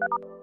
you